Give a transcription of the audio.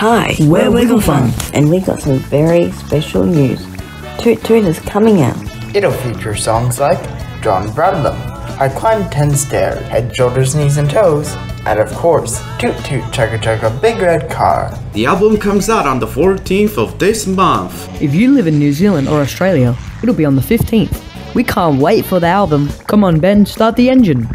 Hi, we're Wiggle Fun, and we've got some very special news. Toot Toot is coming out. It'll feature songs like John Bradlelum, I Climbed 10 Stairs, Head, Shoulders, Knees, and Toes, and of course, Toot Toot Chugga Chugga Big Red Car. The album comes out on the 14th of this month. If you live in New Zealand or Australia, it'll be on the 15th. We can't wait for the album. Come on, Ben, start the engine.